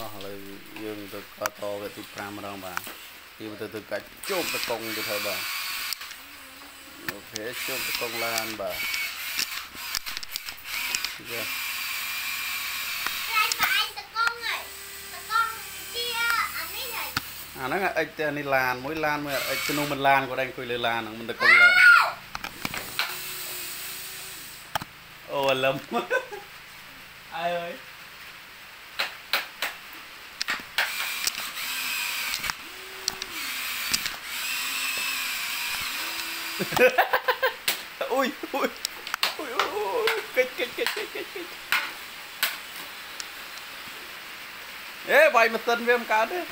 អស់ឥឡូវយើងទៅកតវគ្គទី5ម្ដងបាទទីទៅទៅកាច់ជោគតកងទៅធ្វើបាទអូខេជោគតកងឡានបាទយ៉ាអាហ្នឹងអិចតែនេះឡានមួយឡានមួយអិចទៅនោះមិនឡានក៏ដែរអង្គុយលើឡានហ្នឹងមិនទៅកុំឡានអូលឹម Ui, ui. Ui, ui. Kịch, kịch, kịch, kịch, kịch, kịch. Ê, bay mà tin với em cá đấy.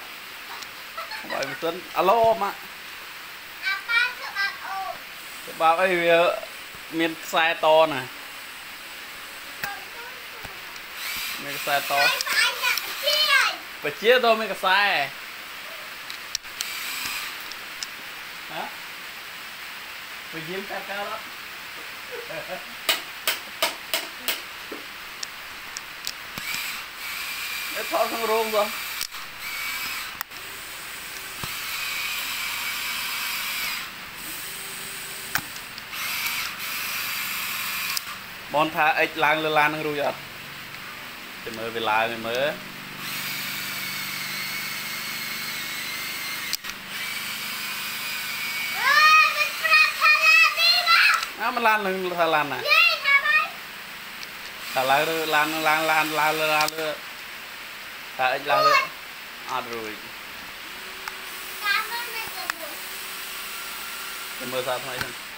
Bay mà tin. Alo mà. បាបអីវាមានខ្សែតណាមានខ្សែតបជាតមានខ្សែបើយាមកាត់កាលអត់ទៅថតក្នុងរោងបងបងថាអិចឡើងលើឡាននឹងរួចអត់ទៅមើលវាឡើងឯមើលមិនឡាននឹងថាឡានណាតែឡើងឬឡានឡានឡានឡានឡានលើតែអិចឡើងលើអត់រួចមើលសារថ្មីហ្នឹង